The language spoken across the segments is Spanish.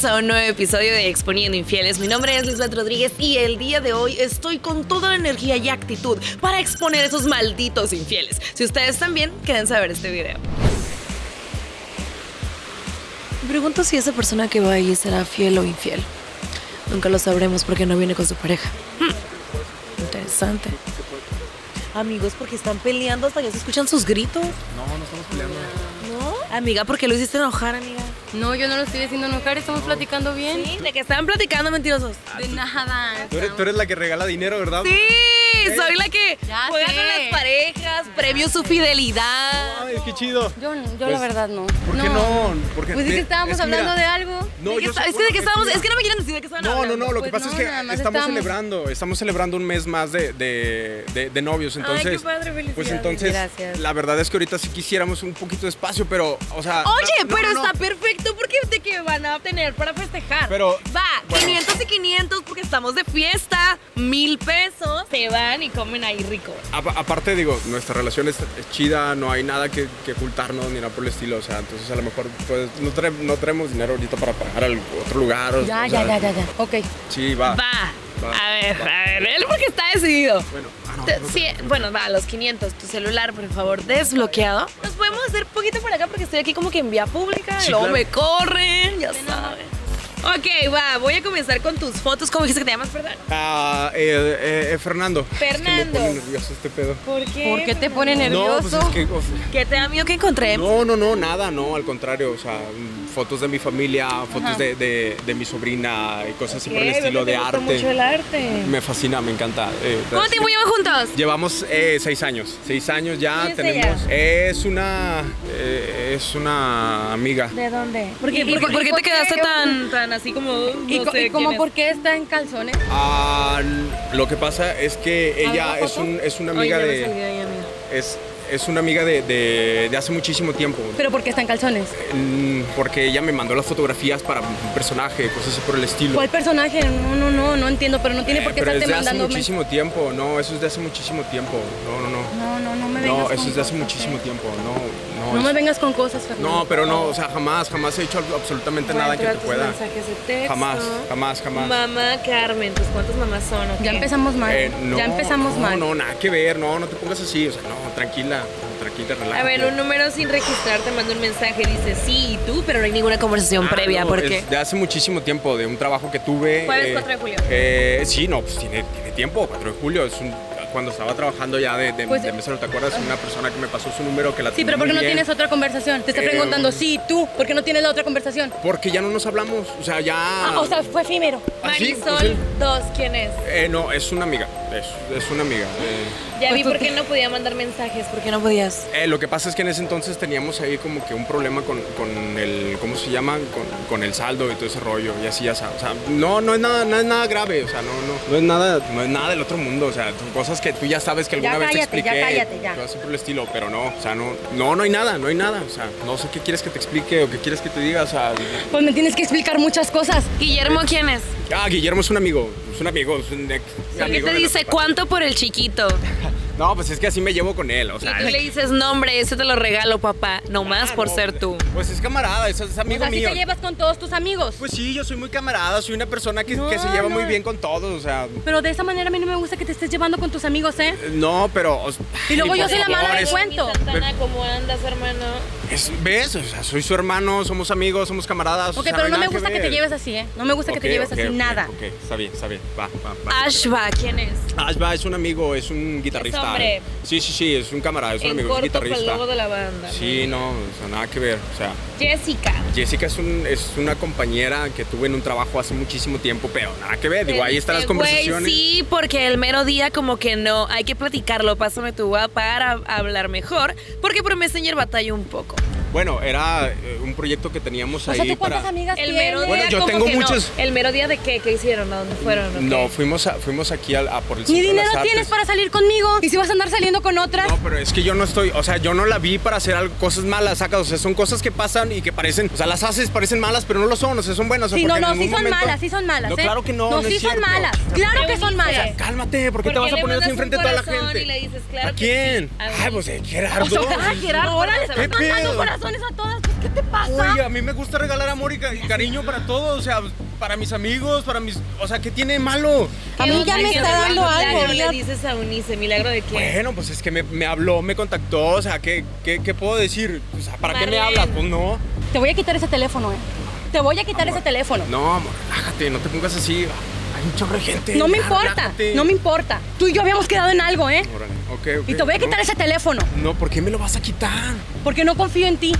Bienvenidos a un nuevo episodio de Exponiendo Infieles. Mi nombre es Lisbeth Rodríguez y el día de hoy estoy con toda la energía y actitud para exponer esos malditos infieles. Si ustedes también, quédense a ver este video. Me pregunto si esa persona que va ahí será fiel o infiel. Nunca lo sabremos porque no viene con su pareja. Hmm, Interesante. Amigos, porque están peleando hasta ya se escuchan sus gritos. No, no estamos peleando. ¿No? Amiga, ¿por qué lo hiciste enojar, amiga? No, yo no lo estoy haciendo enojar, estamos platicando bien. Sí, de que estaban platicando mentirosos. De nada. Tú eres, tú eres la que regala dinero, ¿verdad? Sí, soy la que Ya juega con las parejas, premio su fidelidad. Ay, qué chido. Yo, yo Pues, la verdad no. ¿Por qué no? Porque Pues es que estábamos es hablando mira, de algo. No, ¿De qué yo está- sé- es que de bueno, estábamos, es que no me quieren decir de qué estaban No, hablando. no, no, lo que Pues pasa no, es que estamos celebrando, estamos celebrando un mes más de, de, de- de novios, entonces... qué padre. Pues entonces, Gracias. la verdad es que ahorita sí quisiéramos un poquito de espacio, pero, o sea... Oye, no, pero está perfecto porque de que van a tener para festejar. Pero, Va, bueno. 500 y 500 porque estamos de fiesta, mil pesos. Se van y comen ahí rico. apa- aparte, digo, nuestra relación es, es chida, no hay nada que, que ocultarnos ni nada por el estilo, o sea, entonces a lo mejor pues, no, no traemos dinero ahorita para pagar al otro lugar. o- Ya, o ya, sea, ya, ya, ya. Ok. Sí, va. Va. Va, A ver, va. a ver, él porque está decidido. Bueno, ah, no, Te- no, sí, bueno, va, a los 500, tu celular, por favor, desbloqueado. Nos podemos hacer poquito por acá porque estoy aquí como que en vía pública y Sí, luego claro. me corren, ya sabes. Ok, va, voy a comenzar con tus fotos. ¿Cómo dijiste que te llamas, perdón? Ah, eh, eh, eh, Fernando. Es que me Fernando. pone nervioso este pedo. ¿Por qué? ¿Por qué te pone No, nervioso? pues es que... o sea, ¿Qué te da miedo que encontré? No, no, no, nada, no, al contrario, o sea, mm, fotos de mi familia, fotos de, de- de mi sobrina y cosas así por el estilo de arte. mucho el arte. Me fascina, me encanta. eh, ¿Cuánto tiempo llevan juntos? Llevamos eh, seis años, seis años ya ¿Quién es tenemos. Es una, eh, es una amiga. ¿De dónde? ¿Por qué, ¿Y- y por qué- por- te quedaste tan, tan así como ¿Y, no co- sé y es? por qué está en calzones? Ah, lo que pasa es que ella ¿Alguna es, un, es una amiga me de, salió ahí, amiga. es, es una amiga de, de- de hace muchísimo tiempo. ¿Pero por qué está en calzones? Mm, Porque ella me mandó las fotografías para un personaje, cosas así por el estilo. ¿Cuál personaje? No, no, no, no entiendo, pero no tiene Eh, por qué pero es estarte de hace mandando muchísimo tiempo, no, eso es de hace muchísimo tiempo. No, no, no. No, no, no me vengas No, eso es de hace cosas, muchísimo tiempo, no, no. No es- me vengas con cosas, Fernando. No, pero no, o sea, jamás, jamás he hecho ab- absolutamente nada que te pueda. mensajes de texto. Jamás, jamás, jamás. Mamá Carmen, ¿tus cuántas mamás son? o Ya empezamos mal. Eh, no, ya empezamos no, mal. No, nada que ver, no, no te pongas así, o sea, no, tranquila, tranquila, relájate. A ver, un número sin registrar te manda un mensaje, dice sí y tú, pero no hay ninguna conversación Ah, previa, no, ¿por qué? es de hace muchísimo tiempo, de un trabajo que tuve. ¿Cuál es eh, 4 de julio? eh, sí, no, pues tiene, tiene tiempo, 4 de julio, es un- cuando estaba trabajando ya de, de, Pues- de mesero, ¿te acuerdas? Una persona que me pasó su número que la Sí, pero ¿por qué no bien. tienes otra conversación? Te está Eh, preguntando, sí, tú, ¿por qué no tienes la otra conversación? Porque ya no nos hablamos, o sea, ya... Ah, o sea, fue efímero. ¿Ah? Marisol Pues, 2, ¿quién es? eh, no, es una amiga, es, es una amiga. eh. Ya Pues vi tú por qué no podía mandar mensajes, ¿por qué no podías? Eh, lo que pasa es que en ese entonces teníamos ahí como que un problema con, con el, ¿cómo se llama? Con, con el saldo y todo ese rollo y así ya sabes. O sea, no, no es nada, no es nada grave, o sea, no, no, no es nada, no es nada del otro mundo, o sea, son cosas que tú ya sabes que alguna Ya vez te cállate, ya expliqué. cállate, ya. todo así por el estilo, pero no, o sea, no, no, no hay nada, no hay nada, o sea, no sé qué quieres que te explique o qué quieres que te diga, o sea, Pues me tienes que explicar muchas cosas. Guillermo, ¿quién es? ah, Guillermo es un amigo, es un amigo, es un ex ¿Qué te dice cuánto por el chiquito? No, pues es que así me llevo con él, o Y sea. tú le dices, no hombre, ese te lo regalo, papá, nomás Ah, por no, ser tú. Pues es camarada, es, es O amigo sea, así mío. te llevas con todos tus amigos. Pues sí, yo soy muy camarada, soy una persona que, No, que se lleva no. muy bien con todos, o sea, Pero de esa manera a mí no me gusta que te estés llevando con tus amigos, ¿eh? no, pero... o- Y luego yo soy la mala del cuento. Santana, ¿cómo andas, hermano? Es- ¿Ves? O sea, soy su hermano, somos amigos, somos camaradas. o Ok, sea, pero no me gusta que, te lleves así, ¿eh? No me gusta que te lleves así, nada. Ok, está bien, está bien, va, va, va. Ashba, ¿quién es? Ashba es un amigo, es un guitarrista. hombre. Sí, sí, sí, es un camarada, es un En amigo, es un corto para el guitarrista. logo de la banda. Sí, no, o sea, nada que ver, o sea... Jessica. Jessica es, un- es una compañera que tuve en un trabajo hace muchísimo tiempo, pero nada que ver. Digo, ahí están las "Güey, conversaciones. sí, porque el mero día como que no, hay que platicarlo, pásame tu WhatsApp para hablar mejor, porque por Messenger batalla un poco. Bueno, era eh, un proyecto que teníamos O ahí sea, ¿tú cuántas para... amigas El mero día, Bueno, yo tengo que no. ¿El mero día de qué? ¿Qué hicieron? ¿A dónde fueron? o No, qué? fuimos, a- fuimos aquí a, a por el Ni dinero las tienes Artes. para salir conmigo. Y si vas a andar saliendo con otras. No, pero es que yo no estoy, o sea, yo no la vi para hacer algo- cosas malas, saca, o sea, son cosas que pasan y que parecen, o sea, las haces, parecen malas, pero no lo son, o sea, son buenas. o sea, Sí, no, porque no, sí son momento- malas, sí son malas, No, ¿eh? claro que no, No, no sí es son cierto. malas. Claro que son malas. Cálmate, ¿por qué ¿Por te vas a poner así enfrente de toda la gente? y le dices, claro ¿A quién? Ay, pues O Gerardo. sea, Ah, Gerardo, ahora le ¿qué estás mandando pedo? Corazones a todas. Pues, ¿Qué te pasa? Oye, a mí me gusta regalar amor y, ca- y cariño para todos, o sea, para mis amigos, para mis, o sea, ¿qué tiene de malo? A mí ya me ¿Qué está dando ¿Qué algo, ya- le dices a Unice? ¿Milagro de qué? Bueno, pues es que me, me habló, me contactó, o sea, ¿qué, qué, qué puedo decir? O sea, ¿para qué me hablas? Pues no. Te voy a quitar ese teléfono, eh. Te voy a quitar ese teléfono. No, amor, relájate, no te pongas así. Hay un chorro de gente. No me importa, relájate. no me importa. Tú y yo habíamos quedado en algo, ¿eh? Órale, ok, ok. Y te voy a quitar no. ese teléfono, No, ¿por qué me lo vas a quitar? porque no confío en ti.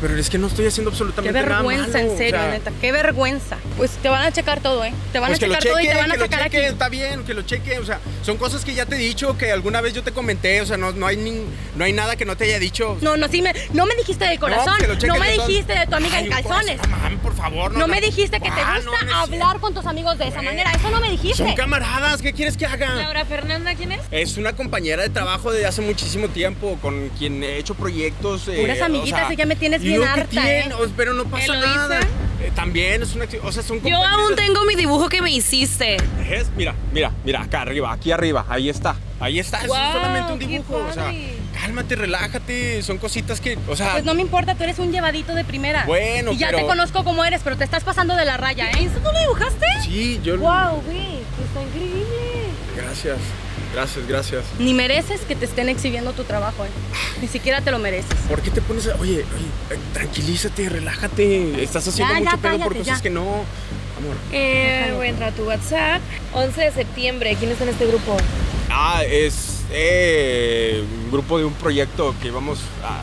Pero es que no estoy haciendo Qué absolutamente nada vergüenza, malo, en serio, o sea, neta. Qué vergüenza. Pues te van a checar todo, ¿eh? Te van Pues a checar todo y te van a sacar aquí. chequen, está bien, que lo chequen, o sea, son cosas que ya te he dicho, que alguna vez yo te comenté, o sea, no, no, hay, ni- no hay nada que no te haya dicho. No, no, sí me, no me dijiste de corazón. No, me dijiste de tu amiga Ay, en calzones. por favor, no. No me dijiste que te Ah, gusta no, hablar con tus amigos de esa Güey. manera. Eso no me dijiste. Son camaradas, ¿qué quieres que haga? Laura Fernanda, ¿quién es? Es una compañera de trabajo de hace muchísimo tiempo con quien he hecho proyectos. eh, Puras amiguitas y ya me tienes y bien lo harta, tiene, ¿eh? o- Pero no pasa nada. Eh, también es una. O sea, son Yo aún tengo mi dibujo que me hiciste. Mira, mira, mira, acá arriba, aquí arriba, ahí está. Ahí está, es solamente un dibujo. O sea, cálmate, relájate. Son cositas que. O sea. Pues no me importa, tú eres un llevadito de primera. Bueno, Y ya pero- te conozco como eres, pero te estás pasando de la raya, ¿eh? ¿Eso tú lo dibujaste? Sí, yo. Wow, güey, está increíble. Gracias, gracias, gracias. Ni mereces que te estén exhibiendo tu trabajo, ¿eh? Ni siquiera te lo mereces. ¿Por qué te pones a.? Oye, oye, tranquilízate, relájate. Estás haciendo Ya, ya, mucho pedo por cosas ya. que no. Amor. Eh, voy a entrar a tu WhatsApp. 11 de septiembre, ¿quién está en este grupo? Ah, es eh, un grupo de un proyecto que íbamos a,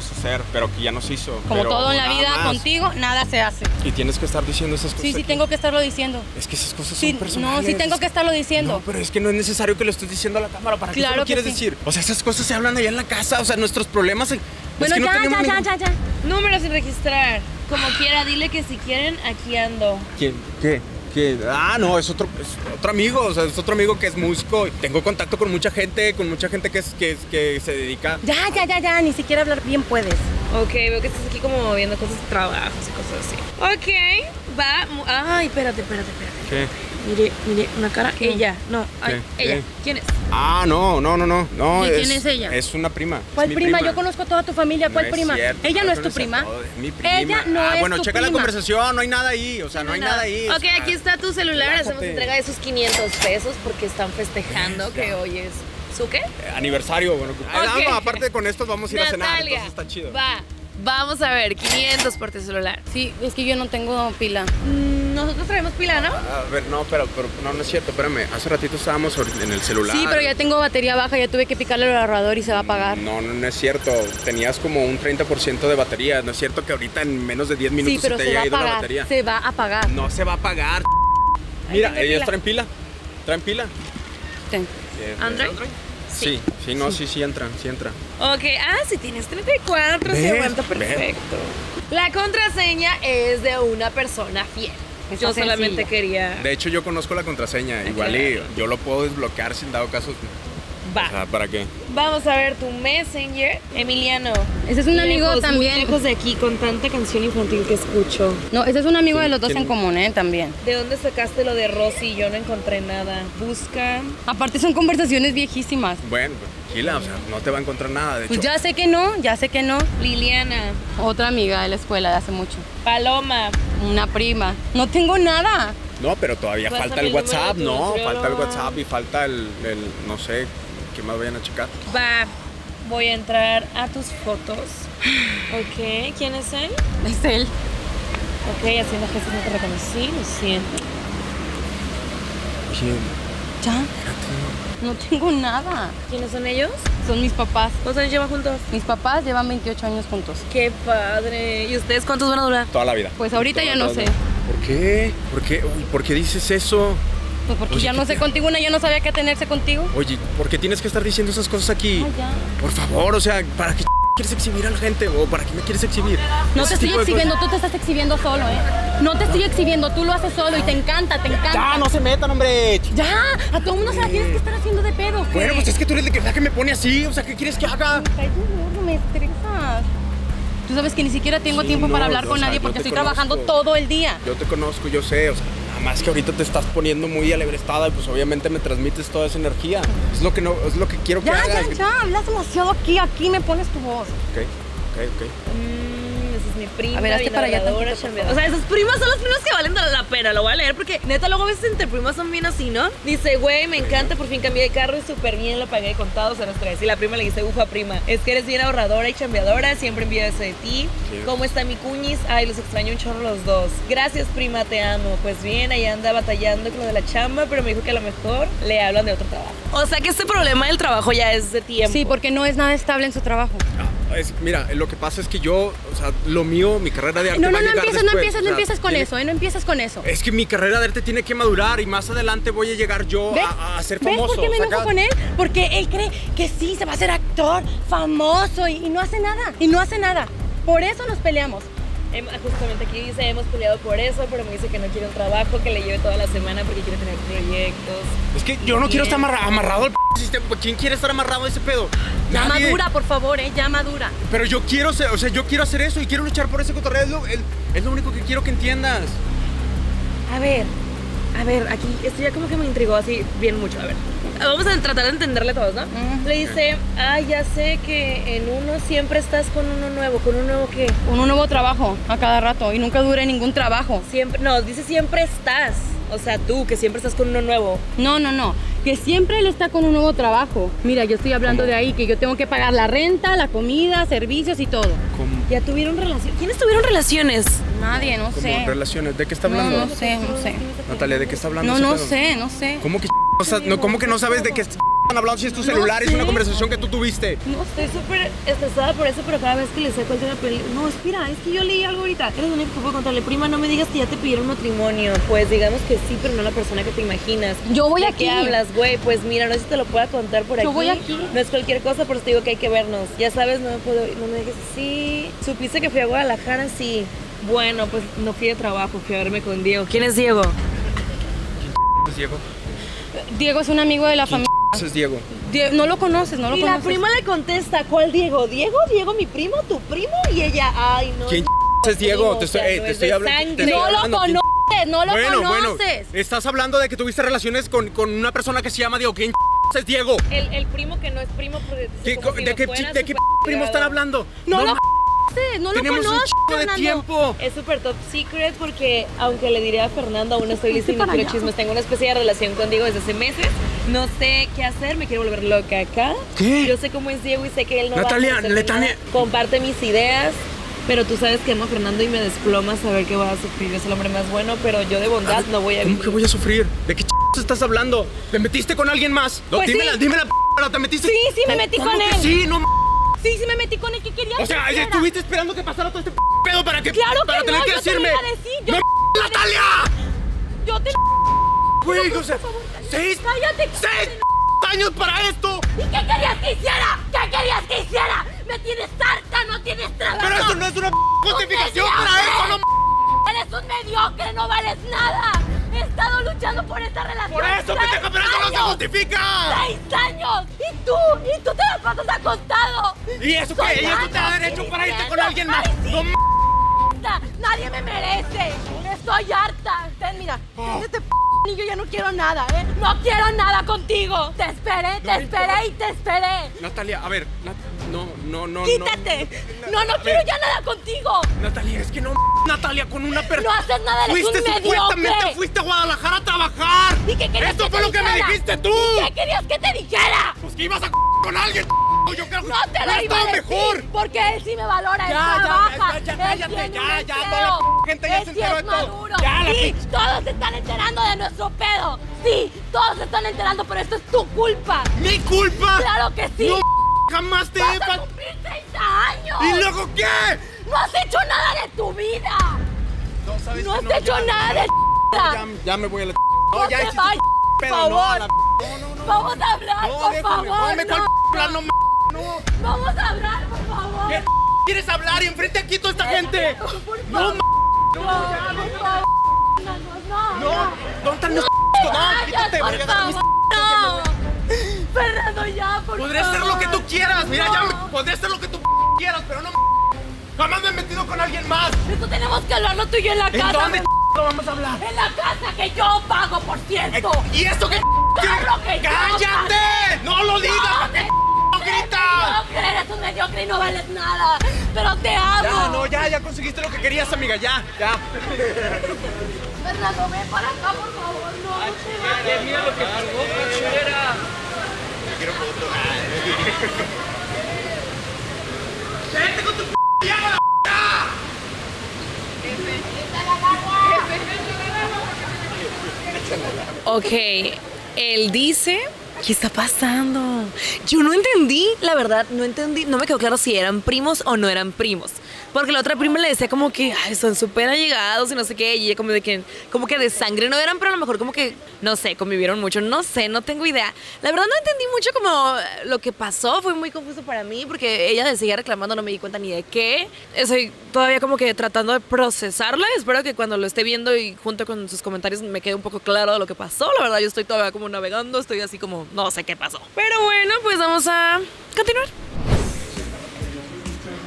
íbamos a hacer, pero que ya no se hizo. Como pero todo en la vida, más. contigo, nada se hace. Y tienes que estar diciendo esas cosas. Sí, sí, aquí. tengo que estarlo diciendo. Es que esas cosas Sí, son personales. no, sí tengo que estarlo diciendo. No, pero es que no es necesario que lo estés diciendo a la cámara. ¿Para qué Claro te lo que quieres sí. decir? O sea, esas cosas se hablan allá en la casa. O sea, nuestros problemas. es Bueno, que no ya, ya, ya, ya, ya. Número sin registrar. Como quiera, dile que si quieren, aquí ando. ¿Quién? ¿Qué? ¿Qué? Ah, no, es otro, es otro amigo, o sea, es otro amigo que es músico. Tengo contacto con mucha gente, con mucha gente que, es, que, es- que se dedica. Ya, ya, ya, ya, ni siquiera hablar bien puedes. Ok, veo que estás aquí como viendo cosas de trabajos y cosas así. Ok, va. mu- Ay, espérate, espérate, espérate. ¿Qué? Mire, mire, una cara. ¿Qué? Ella. No, ay, ¿Qué? ella. ¿Qué? ¿Quién es? Ah, no, no, no, no. no ¿Y quién es ella? Es una prima. es ¿Cuál mi prima? Yo conozco a toda tu familia. ¿Cuál No es prima? cierto, Ella no es tu prima. es mi prima. Ella no ah, es bueno, tu checa la conversación, no hay nada ahí, o sea, no, hay nada ahí. Ok, aquí está tu celular. Hacemos entrega de sus 500 pesos porque están festejando que hoy es. ¿Su qué? eh, Aniversario, bueno. ah, Ok. no, aparte con estos vamos a ir a cenar, Natalia, entonces está chido. Va. Vamos a ver, 500 por tu celular. Sí, es que yo no tengo pila. Mm, Nosotros traemos pila, ¿no? A ver, no, pero, pero no, no es cierto, espérame. Hace ratito estábamos en el celular. Sí, pero ya tengo batería baja, ya tuve que picarle el ahorrador y se va a apagar. No, no, no es cierto. Tenías como un 30% de batería. No es cierto que ahorita en menos de 10 minutos Sí, pero se se te va haya a ido la batería. Se va a apagar. No se va a apagar. Mira, ellas pila. traen pila. ¿Traen pila? Ten. Eh, ¿Android? Sí, sí, no, sí, sí entran, sí entran. Ok, ah, si tienes 34, se aguanta ¿Ves? perfecto. La contraseña es de una persona fiel. Está Yo solamente quería. De hecho, yo conozco la contraseña. Igual y yo lo puedo desbloquear sin dado caso. O Va. sea, ¿para qué? Vamos a ver tu Messenger. Emiliano. Ese es un amigo Lejos, también. Muy lejos de aquí con tanta canción infantil que escucho. No, ese es un amigo de los dos quién? en común, ¿eh? También. ¿De dónde sacaste lo de Rosy? Yo no encontré nada. Busca. Aparte son conversaciones viejísimas. Bueno, pues, tranquila, o sea, no te va a encontrar nada. De hecho, Pues ya sé que no, ya sé que no. Liliana. Otra amiga de la escuela de hace mucho. Paloma. Una prima. No tengo nada. no, pero todavía Pásame falta el WhatsApp, ¿no? nutriólogo. Falta el WhatsApp y falta el, el, no sé, ¿qué más vayan a checar? Va. Voy a entrar a tus fotos. Ok, ¿quién es él? Es él. Ok, haciendo gestos no te reconocí, lo siento. ¿Quién? Ya. No tengo nada. ¿Quiénes son ellos? Son mis papás. ¿Cuántos años llevan juntos? Mis papás llevan 28 años juntos. Qué padre. ¿Y ustedes cuántos van a durar? Toda la vida. Pues ahorita ya no sé. ¿Por qué? ¿Por qué? Uy, ¿Por qué dices eso? Pues porque Oye, ya no ¿qué sé te- contigo, una ya no sabía qué tenerse contigo. Oye, ¿por qué tienes que estar diciendo esas cosas aquí? Ay, ya. Por favor, o sea, ¿para qué quieres exhibir a la gente o para qué me quieres exhibir? No Ese te estoy exhibiendo, tú te estás exhibiendo solo, ¿eh? No te estoy exhibiendo, tú lo haces solo y te encanta, te encanta. Ya, no se metan, hombre. Ya, a todo el mundo se la tienes que estar haciendo de pedo. ¿qué? Bueno, pues es que tú eres la que, la que me pone así, o sea, ¿qué quieres que haga? De gordo, me estresas. Tú sabes que ni siquiera tengo Sí, tiempo no, para hablar con sea, nadie porque estoy trabajando todo el día. Yo te conozco, yo sé, o sea, nada más que ahorita te estás poniendo muy alebrestada y pues obviamente me transmites toda esa energía. Es lo que no, es lo que quiero que Ya, hagas. ya, ya, hablas demasiado aquí, aquí me pones tu voz. Ok, ok, ok. Mm, esa es mi prima. A ver, hazte para allá tantito. O sea, esas primas son las primas que valen la pena. Lo voy a leer porque neta, luego a veces entre primas son bien así, ¿no? Dice, güey, me encanta, por fin cambié de carro y súper bien, lo pagué contado, cero estrés. Y la prima le dice, ufa, prima, es que eres bien ahorradora y chambeadora, siempre envío eso de ti. Sí. ¿Cómo está mi cuñis? Ay, los extraño un chorro los dos. Gracias, prima, te amo. Pues bien, ahí anda batallando con lo de la chamba, pero me dijo que a lo mejor le hablan de otro trabajo. O sea que este problema del trabajo ya es de tiempo. Sí, porque no es nada estable en su trabajo. Ah, es- mira, lo que pasa es que yo, o sea, lo mío, mi carrera de arte No, va no, a no empieces, no o no sea, empieces con tiene- eso, ¿eh? No empieces con eso. Es que mi carrera de arte tiene que madurar y más adelante voy a llegar yo ¿Ves? a, a ser ¿Ves famoso. por qué me enojo con él? Porque él cree que sí, se va a hacer actor, famoso y, y no hace nada. Y no hace nada. Por eso nos peleamos. Em, Justamente aquí dice, hemos peleado por eso, pero me dice que no quiere un trabajo, que le lleve toda la semana porque quiere tener proyectos. Es que yo no quiero estar amarra- amarrado al p sistema. ¿Quién quiere estar amarrado a ese pedo? Ya Nadie. madura, por favor, ¿eh? Ya madura. Pero yo quiero ser, o sea, yo quiero hacer eso y quiero luchar por ese cotorreo. Es lo, es lo único que quiero que entiendas. A ver, a ver, aquí esto ya como que me intrigó así bien mucho. A ver, vamos a tratar de entenderle todos, ¿no? Ujú. Le dice, ah, ya sé que en uno siempre estás con uno nuevo, con un nuevo que Con un nuevo trabajo a cada rato y nunca dure ningún trabajo. siempre, no, dice siempre estás. O sea, tú que siempre estás con uno nuevo. No, no, no. Que siempre él está con un nuevo trabajo. Mira, yo estoy hablando de ahí, que yo tengo que pagar la renta, la comida, servicios y todo. ¿Cómo? Ya tuvieron relaciones. ¿Quiénes tuvieron relaciones? Nadie, no ¿Cómo sé. relaciones? ¿De qué está No, hablando? no sé, no sé. Natalia, ¿de qué está hablando? No, no pedo? sé, no sé. ¿Cómo que o sea, no, ¿Cómo que no sabes de qué están hablando si es tu celular? Es sé. una conversación que tú tuviste. No, estoy súper estresada por eso, pero cada vez que le saco el tema peli... No, espera, es que yo leí algo ahorita. Eres lo único que puedo contarle. Prima, no me digas que ya te pidieron matrimonio. Pues digamos que sí, pero no la persona que te imaginas. Yo voy ¿De aquí. qué hablas, güey? Pues mira, no sé si te lo pueda contar por aquí. Yo voy aquí. No es cualquier cosa, por eso te digo que hay que vernos. Ya sabes, no me puedo... No me dejes así. ¿Supiste que fui a Guadalajara? Sí. Bueno, pues no fui de trabajo, fui a verme con Diego. ¿Quién es Diego? ¿Es Diego? Diego es un amigo de la familia. Es Diego. Die- No lo conoces, no lo y la conoces. prima le contesta, ¿cuál Diego? ¿Diego? ¿Diego mi primo? ¿Tu primo? Y ella, ay, no. ¿Quién no, es Diego? primo, Te estoy, eh, no te es estoy de hablando. te No lo hablando. ¿Quién- conoces, no lo bueno, conoces. bueno. Estás hablando de que tuviste relaciones con, con una persona que se llama Diego. ¿Quién es Diego? El, el primo que no es primo, porque ¿Qué- si ¿De qué, de qué primo están hablando? No lo no lo Tenemos un conoces. chingo de Fernando. tiempo. Es súper top secret porque aunque le diré a Fernando, aún no estoy lista y no para quiero chismes. Tengo una especie de relación con Diego desde hace meses. No sé qué hacer, me quiero volver loca acá. ¿Qué? Yo sé cómo es Diego y sé que él no Natalia, va a Natalia. Comparte mis ideas. Pero tú sabes que amo a Fernando y me desploma saber que va a sufrir. Es el hombre más bueno, pero yo de bondad no voy a ¿Cómo vivir. que voy a sufrir? ¿De qué ch estás hablando? ¿Te metiste con alguien más? No, Pues dímela, sí. dímela, p***, ¿te metiste? Sí, sí me metí ¿Cómo con que él. sí, no m- Sí, sí me metí con él. ¿Qué querías O sea, que estuviste esperando que pasara todo este pedo para que Claro para que tener no, que yo te decirme. iba a decir, yo ¡No, Natalia! Yo te... Güey, o sea, seis, Cállate. seis años para esto. ¿Y qué querías que hiciera? ¿Qué querías que hiciera? Me tienes harta, no tienes trabajo. Pero eso no es una p justificación ¡Un para eso, no! Eres un mediocre, no vales nada. He estado luchando por esta relación. Por eso, seis pendeja, pero eso no se justifica. ¡Seis años! ¿Y tú? ¿Y tú te las pasas acostado? ¿Y eso qué? ¿Y eso te da derecho para irte con alguien más? "Ay, sí, No Nadie me merece. Estoy harta. Ten, mira. Este p y yo ya no quiero nada, ¿eh? No quiero nada contigo. Te esperé, te esperé y te esperé. Natalia, a ver, Nat- no, no, no, no. Quítate. No, no A quiero ya nada contigo. Natalia, es que no, Natalia, con una No persona. haces nada, eres Fuiste un supuestamente, mediocre. fuiste a Guadalajara a trabajar. ¿Y qué querías Esto que fue te lo que me dijiste tú. ¿Y ¿Qué querías que te dijera? Pues que ibas a con alguien. Yo creo que No te lo iba a decir, mejor. porque él sí me valora, él Ya, trabaja, ya, cállate, ya, ya, toda la gente ya se enteró es de todo. Ya, la sí, todos se están enterando de nuestro pedo. Sí, todos se están enterando, pero esto es tu culpa. ¿Mi culpa? Claro que sí. No, jamás te he... Vas a cumplir 30 años. ¿Y luego qué? No has hecho nada de tu vida. No, ¿sabes No has ya, hecho ya, nada de Ya, ya me voy a la... No No, ya te hiciste vayas, por pedo, no, a favor. la... No, no, no. Vamos a hablar, No, por déjame, favor. no, cuál no. no, no. Vamos a hablar, por favor. ¿Qué quieres hablar y enfrente aquí toda esta gente? No, no, no, ¿dónde están mis No, quítate, voy a agarrar mis No. Fernando, ya, por Podría ser lo que tú quieras, mira, ya me- podría ser lo que tú quieras, pero no Jamás me he metido con alguien más. Esto tenemos que hablarlo tú y yo en la ¿En casa. dónde lo vamos a hablar? En la casa que yo pago, por cierto. ¿Y esto qué Claro que yo ¡Cállate! ¡No lo digas! No, ¿Para qué te- no gritas? Mediocre, eres un mediocre y no vales nada. Pero te amo. Ya, no, ya, ya conseguiste lo que querías, amiga, ya, ya. Fernando, ven para acá, por favor. No, no te vayas. Mira lo que pasó, ¡Vete con tu p llama Ok, él dice... ¿Qué está pasando? Yo no entendí, la verdad, no entendí, no me quedó claro si eran primos o no eran primos. Porque la otra prima le decía como que, ay, son súper allegados y no sé qué, y ella como de que, como que de sangre no eran, pero a lo mejor como que, no sé, convivieron mucho, no sé, no tengo idea. La verdad no entendí mucho como lo que pasó, fue muy confuso para mí, porque ella seguía reclamando, no me di cuenta ni de qué. Estoy todavía como que tratando de procesarla, espero que cuando lo esté viendo y junto con sus comentarios me quede un poco claro de lo que pasó. La verdad yo estoy todavía como navegando, estoy así como, no sé qué pasó. Pero bueno, pues vamos a continuar.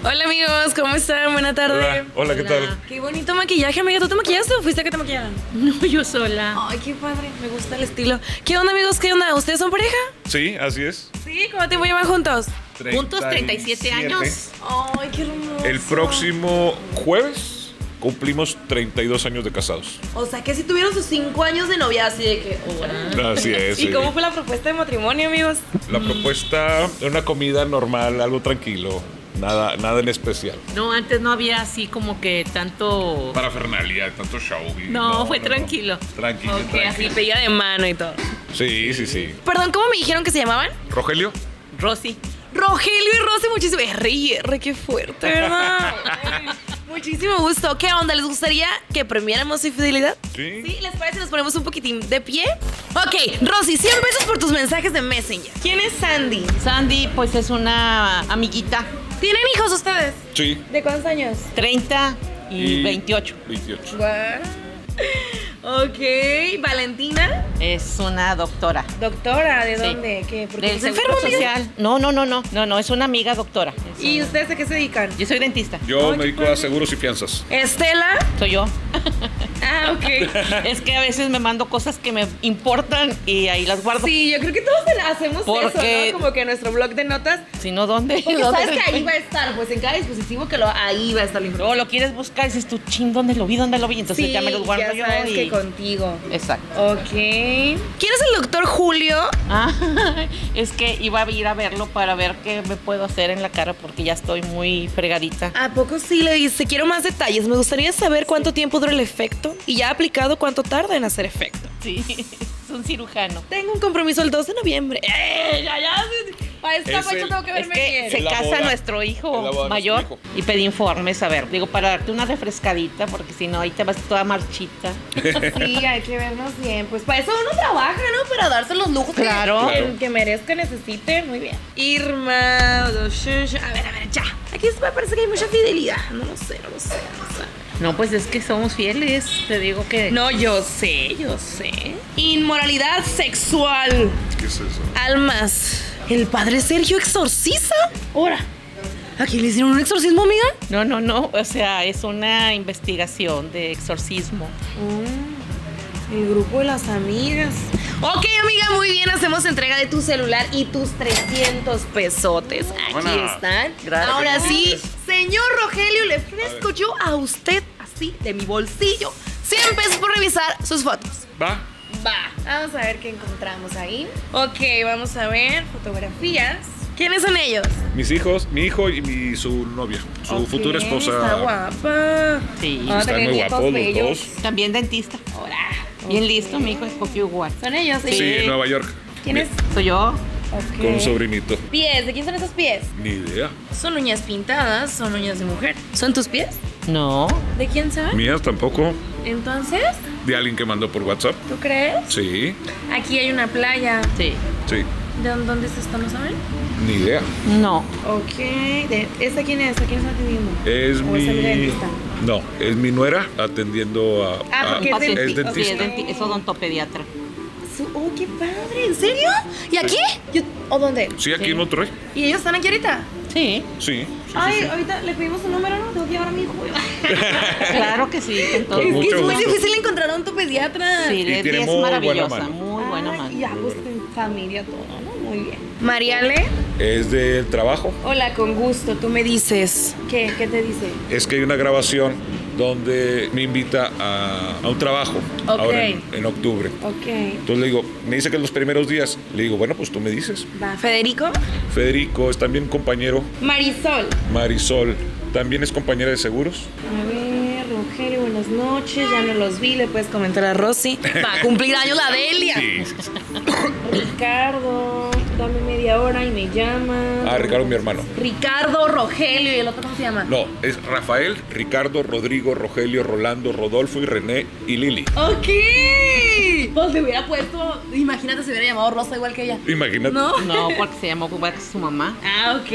Hola amigos, ¿cómo están? Buena tarde. Hola, hola, ¿qué tal? Qué bonito maquillaje, amiga. ¿Tú te maquillaste o fuiste a que te maquillaran? No, yo sola. Ay, qué padre, me gusta el estilo. ¿Qué onda, amigos? ¿Qué onda? ¿Ustedes son pareja? Sí, así es. Sí, ¿cómo tiempo llevan juntos? Juntos 37 años. Ay, qué hermoso. El próximo jueves cumplimos 32 años de casados. O sea, que si tuvieron sus cinco años de novia, así de que. oh, Así es. ¿Y sí. cómo fue la propuesta de matrimonio, amigos? La propuesta de una comida normal, algo tranquilo, nada, nada en especial. No, antes no había así como que tanto. Para Fernalia, tanto show. y- No, fue tranquilo. Tranquilo, Ok, así tranquilo. pedida de mano y todo. Sí, sí, sí. Perdón, ¿cómo me dijeron que se llamaban? Rogelio, Rosy. Rogelio y Rosy, muchísimo. R y R, qué fuerte, ¿verdad? Muchísimo gusto. ¿Qué onda? ¿Les gustaría que premiáramos su fidelidad? Sí. ¿Sí? ¿Les parece? Nos ponemos un poquitín de pie. Ok, Rosy, 100 pesos por tus mensajes de Messenger. ¿Quién es Sandy? Sandy, pues es una amiguita, ¿Tienen hijos ustedes? sí. ¿De cuántos años? 30 y, 28. 28. Ok, Valentina. Es una doctora. Doctora, ¿de Sí. dónde? ¿Qué? ¿Por qué Del Seguro? Social. No, no, no, no, no, no, es una amiga doctora. Es ¿Y ustedes a qué se dedican? Yo soy dentista. Yo me dedico a seguros y fianzas. Estela. Soy yo. Ah, ok. Es que a veces me mando cosas que me importan y ahí las guardo. Sí, yo creo que todos hacemos Porque- eso, ¿no? Como que nuestro blog de notas. Si no, ¿dónde? Porque ¿Dónde sabes que ahí va a estar, pues en cada dispositivo que lo ahí va a estar la información. Luego lo quieres buscar y dices tú, chin, ¿dónde lo vi? ¿Dónde lo vi? Entonces ya me los guardo ya yo. sabes y- que contigo. Exacto. Ok. ¿Quién es el doctor Julio? Ah, es que iba a ir a verlo para ver qué me puedo hacer en la cara porque ya estoy muy fregadita. ¿A poco sí le dice? Quiero más detalles. Me gustaría saber cuánto tiempo dura el efecto y ya aplicado cuánto tarda en hacer efecto. Sí, es un cirujano. Tengo un compromiso el 2 de noviembre. ¡Eh! Ya, ya. Para esta Es fecha el- tengo que Es verme que bien. se Es la casa boda. nuestro Es hijo de nuestro mayor hijo. y pedí informes, a ver, digo, para darte una refrescadita, porque si no, ahí te vas toda marchita. Sí, hay que vernos bien. Pues para eso uno trabaja, ¿no? Para darse los lujos que- Claro. que, Claro. que merezca, necesite. Muy bien. Irma. A ver, a ver, ya. Aquí me parece que hay mucha fidelidad. No lo sé, no lo sé. No, sé. No, pues es que somos fieles, te digo que... no yo sé, yo sé. Inmoralidad sexual. ¿Qué es eso? Almas. ¿El padre Sergio exorciza? Ahora. ¿A quién le hicieron un exorcismo, amiga? No, no, no, o sea, es una investigación de exorcismo. El grupo de las amigas. Ok, amiga, muy bien. Hacemos entrega de tu celular y tus 300 pesotes. Aquí están. Gracias. Ahora sí, señor Rogelio, le ofrezco yo a usted, así, de mi bolsillo, 100 pesos por revisar sus fotos. Va. Va, vamos a ver qué encontramos ahí. Ok, vamos a ver fotografías. ¿Quiénes son ellos? Mis hijos, mi hijo y mi, su novia, su futura esposa. Está guapa. Sí, Están tener muy hijos guapos los dos. También dentista. Ahora. Bien listo, mi hijo escogió igual. Son ellos, sí. Sí, en Nueva York. ¿Quién es? Soy yo. Con un sobrinito. Pies, ¿de quién son esos pies? Ni idea. Son uñas pintadas, son uñas de mujer. ¿Son tus pies? No. ¿De quién son? Mías tampoco. Entonces, De alguien que mandó por WhatsApp. ¿tú crees? Sí, Aquí hay una playa. Sí. sí. ¿De dónde, es esto? ¿No saben? Ni idea. No. Ok. De, ¿Esta quién es? ¿A quién está atendiendo? Es ¿O mi. es? No, es mi nuera atendiendo a. Ah, a- porque es es Sí, es, dentista. denti- es odontopediatra. ¡Oh, qué padre! ¿En serio? ¿Y aquí? Yo- ¿O dónde? Sí, aquí Sí. en Monterrey. ¿Y ellos están aquí ahorita? Sí, Sí. Ay, sí. ahorita le pedimos un número, ¿no? Tengo que llevar a mi hijo. claro que sí. Es que es muy gusto. difícil encontrar a un pediatra. Sí, Y es muy buena maravillosa, mano. muy buena mano. Ya, pues en familia todo, ¿no? Muy bien. Mariale. Es del trabajo. Hola, con gusto. Tú me dices. ¿Qué? ¿Qué te dice? Es que hay una grabación donde me invita a, a un trabajo ahora en, en octubre. Ok. Entonces le digo, me dice que los primeros días. Le digo, bueno, pues tú me dices. Va. Federico. Federico es también compañero. Marisol. Marisol también es compañera de seguros. A ver, Rogelio, buenas noches. Ya no los vi. Le puedes comentar a Rosy. Va a cumplir años la Delia. Sí. Ricardo, dame media hora y me llama. Ah, Ricardo, mi hermano. Ricardo, Rogelio y el otro, ¿cómo se llama? No, es Rafael, Ricardo, Rodrigo, Rogelio, Rolando, Rodolfo y René y Lili. Ok. Pues le hubiera puesto, imagínate si hubiera llamado Rosa igual que ella. Imagínate. ¿No? No, porque se llamó igual que su mamá. Ah, ok.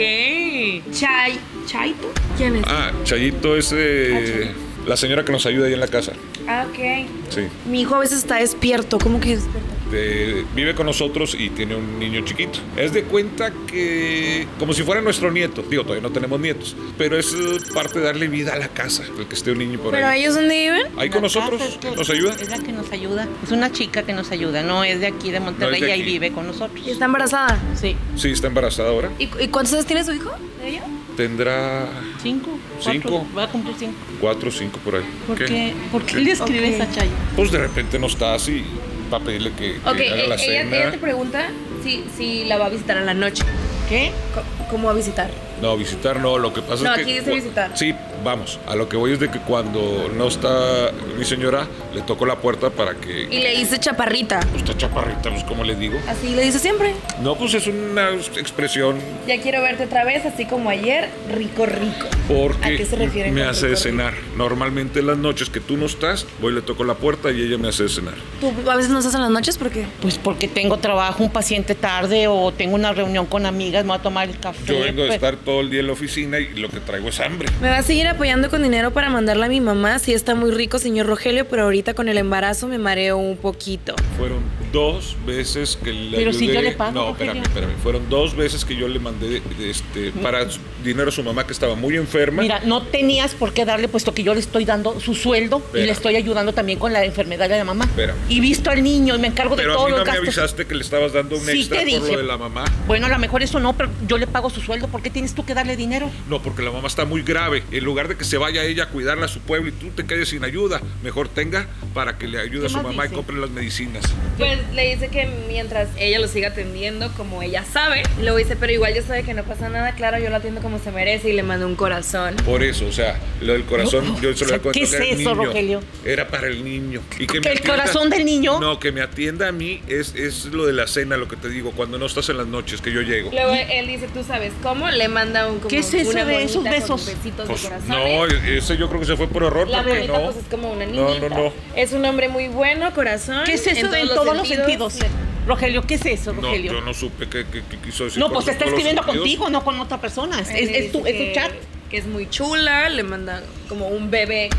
Chay, ¿Chaito? ¿Quién es? Ah, Chayito es eh, la señora que nos ayuda ahí en la casa. Ah, ok. Sí. Mi hijo a veces está despierto. ¿Cómo que despierto? Eh, vive con nosotros y tiene un niño chiquito. Es de cuenta que, como si fuera nuestro nieto, digo, todavía no tenemos nietos, pero es eh, parte de darle vida a la casa, el que esté un niño por ¿Pero ahí. ellos dónde viven? Ahí con La nosotros, es que- nos ayuda. Es la que nos ayuda. Es una chica que nos ayuda. No es de aquí de Monterrey de y ahí vive con nosotros. ¿Y está embarazada? Sí. Sí, está embarazada ahora. ¿Y, y cuántos años tiene su hijo? ¿De ella? Tendrá Cinco. cuatro, Cinco. Va a cumplir cinco. cuatro cinco por ahí. ¿Por ¿Qué? qué, ¿Por qué le escribes Ok. a Chayo? Pues de repente no está así para pedirle que, haga e- la ella, cena. ella te pregunta si, si la va a visitar a la noche. ¿Qué? Co- ¿Cómo va a visitar? No, visitar no, lo que pasa No, es que... aquí dice visitar. Sí, vamos, a lo que voy es de que cuando no está mi señora, le toco la puerta para que... Y le dice chaparrita. Pues está chaparrita, pues como le digo. Así le dice siempre. No, pues es una expresión Ya quiero verte otra vez, así como ayer, rico, rico. porque ¿A qué se refiere me hace de rico, cenar. Normalmente en las noches que tú no estás, voy, le toco la puerta y ella me hace de cenar. ¿Tú a veces no estás en las noches? ¿Por qué? Pues porque tengo trabajo, un paciente tarde o tengo una reunión con amigas, me voy a tomar el café. Yo vengo de pues- estar todo el día en la oficina y lo que traigo es hambre. Me va a seguir apoyando con dinero para mandarle a mi mamá. Sí está muy rico, señor Rogelio, pero ahorita con el embarazo me mareo un poquito. Fueron dos veces que le Pero si yo le pago, No, espérame, espérame. Fueron dos veces que yo le mandé este, para dinero a su mamá que estaba muy enferma. Mira, no tenías por qué darle, puesto que yo le estoy dando su sueldo y le estoy ayudando también con la enfermedad de la mamá. Espera. Y visto al niño y me encargo de Pero a mí no los me gastos. avisaste que le estabas dando un Sí extra te por dije. lo de la mamá. Bueno, a lo mejor eso no, pero yo le pago su sueldo. ¿Por qué tienes tú que darle dinero? No, porque la mamá está muy grave. En lugar de que se vaya ella a cuidarla a su pueblo y tú te quedes sin ayuda, mejor tenga para que le ayude a ¿Qué su mamá y compre las medicinas. Pues le dice que mientras ella lo siga atendiendo como ella sabe, luego dice, pero igual yo sabe que no pasa nada, claro, yo la atiendo como se merece y le mando un corazón. Por eso, o sea, lo del corazón, No, yo se o lo sea, cuento ¿qué es que eso, niño. Rogelio? Era para el niño. Y que me ¿Que el atienda- corazón del niño? No, que me atienda a mí es, es lo de la cena, lo que te digo, cuando no estás en las noches que yo llego. Luego él dice, tú sabes cómo, le manda un como ¿Qué es eso una de esos besos? besitos Pues, de no, ese yo creo que se fue por error. La porque bonita no. pues es como una No, niñita. no, no. Es un hombre muy bueno, corazón. ¿Qué es eso en todos, los sentidos? Rogelio, ¿qué es eso, No, Rogelio? yo no supe qué, qué- qué quiso decir. No, pues está escribiendo contigo, no con otra persona. Es, tu, es chat. Que es muy chula, le manda como un bebé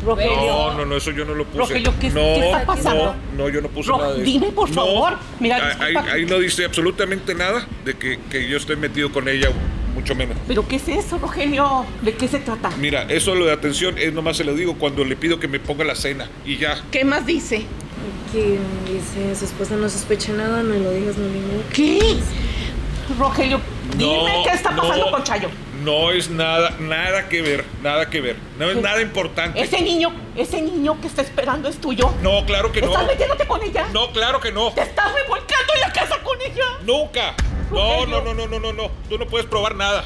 un Rogelio. No, no, no, eso yo no lo puse. Rogelio, ¿qué- no, qué está pasando? No, no, yo no puse Ro- nada de eso. dime, por No. favor. Mira, Ah, ahí no dice absolutamente nada de que, que yo esté metido con ella, mucho menos. ¿Pero qué es eso, Rogelio? ¿De qué se trata? Mira, eso lo de atención es nomás se lo digo cuando le pido que me ponga la cena y ya. ¿Qué más dice? Que dice, su esposa no sospecha nada, no lo digas, no le digas. ¿Qué? Rogelio, dime No, qué está pasando no, con Chayo. No es nada, nada que ver, nada que ver. No es nada importante. Ese niño, ese niño que está esperando es tuyo. No, claro que no. ¿Estás metiéndote con ella? No, claro que no. ¿Te estás revolcando en la casa con ella? Nunca. No, no, no, no, no, no, no. Tú no puedes probar nada.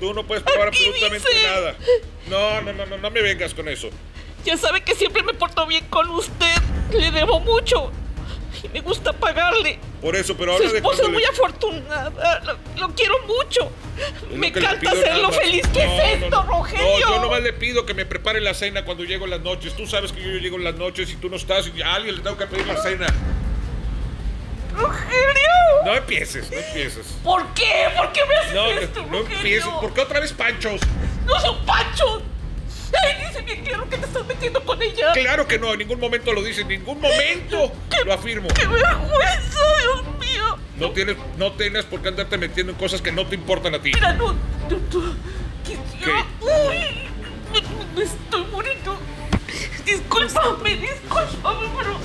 Tú no puedes probar Aquí absolutamente dice. nada. No, no, no, no, no me vengas con eso. Ya sabe que siempre me porto bien con usted. Le debo mucho. Y me gusta pagarle. Por eso, pero Su ahora de esposa es muy le- afortunada. Lo, lo quiero mucho. es Me encanta hacerlo feliz. ¿Qué No, es no, esto, no. Rogelio? No, yo nomás le pido que me prepare la cena cuando llego en las noches. Tú sabes que yo llego en las noches y tú no estás y a alguien le tengo que pedir la cena. Rogelio. No empieces, no empieces. ¿Por qué? ¿Por qué me haces No, esto, no Rogelio? empieces. ¿Por qué otra vez panchos? No son panchos. Ay, dice bien claro que te estás metiendo con ella. Claro que no, en ningún momento lo dice, en ningún momento lo afirmo. ¡Qué vergüenza, Dios mío! No tienes, no tienes por qué andarte metiendo en cosas que no te importan a ti. Mira, no, no, no. Quisiera. Uy, me, me estoy muriendo. Discúlpame, discúlpame, pero.